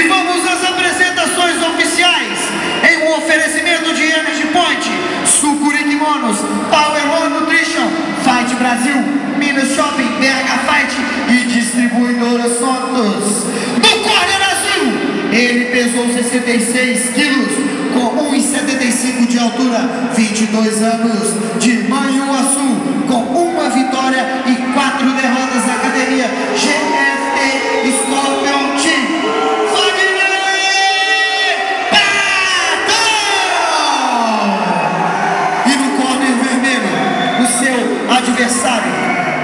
E vamos às apresentações oficiais. Em um oferecimento de Energy Point, Sucuri Kimonos, Power One Nutrition, Fight Brasil, Minas Shopping, BH Fight e Distribuidora Santos. Do Corner Azul, ele pesou 66 quilos, adversário,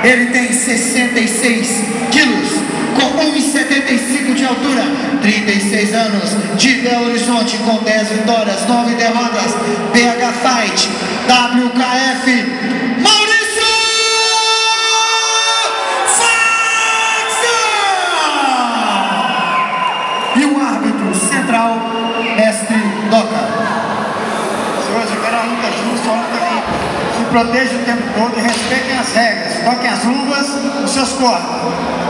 ele tem 66 quilos, com 1,75 de altura, 36 anos, de Belo Horizonte, com 10 vitórias, 9 derrotas, BH Fight, WKF, que se proteja o tempo todo e respeitem as regras. Toquem as luvas nos seus corpos.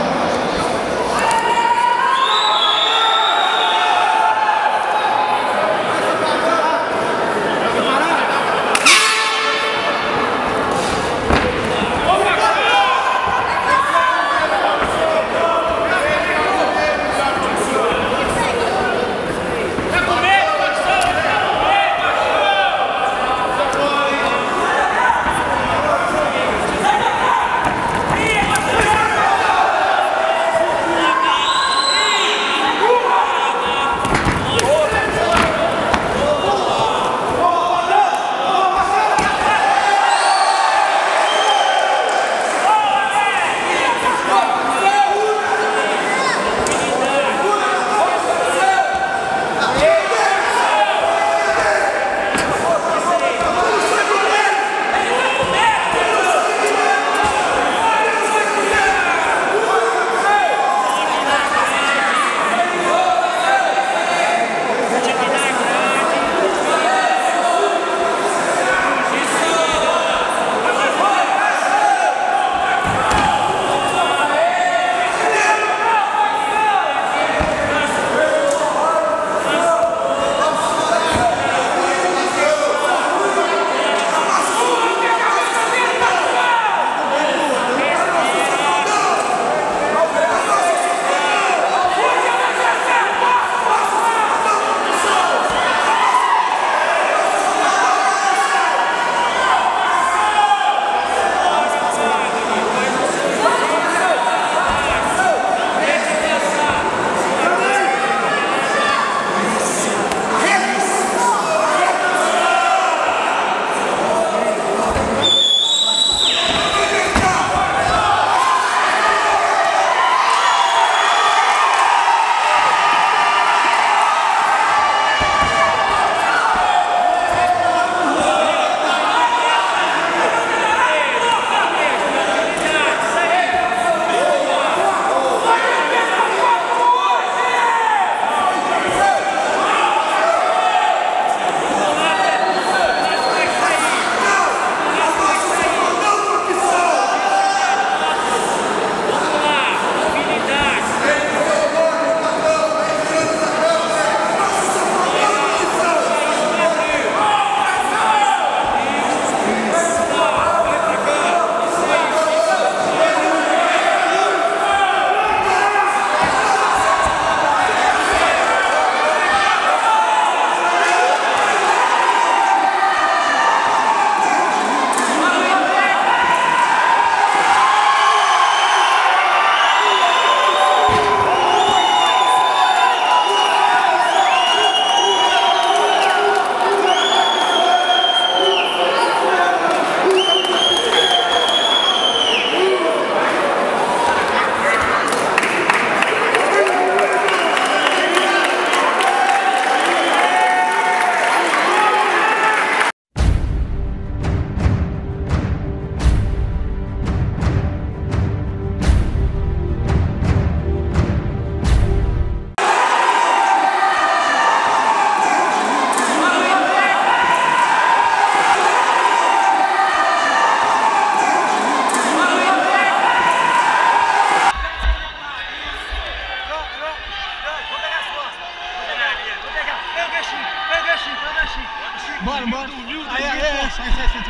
Bora, bora. Aí, aí, aí, Sai, sai, sai.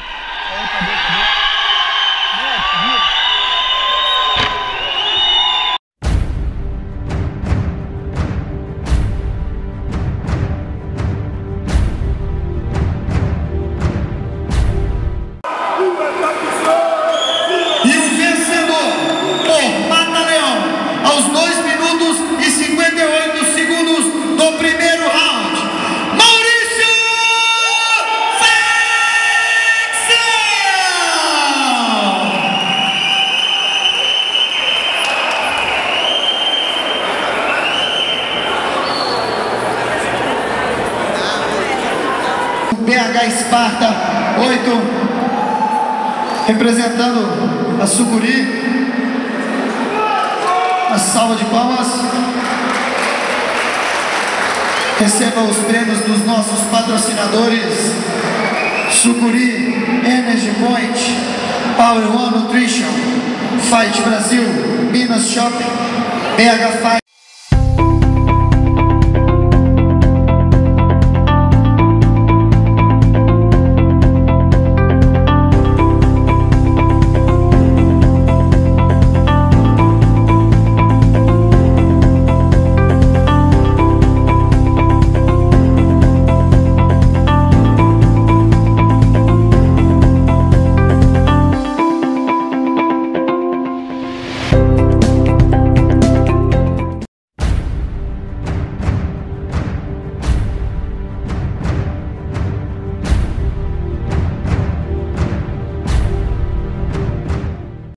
aí, aí, aí, aí, BH Esparta 8, representando a Sucuri. A salva de palmas. Receba os prêmios dos nossos patrocinadores. Sucuri Energy Point, Power One Nutrition, Fight Brasil, Minas Shopping, BH Fight.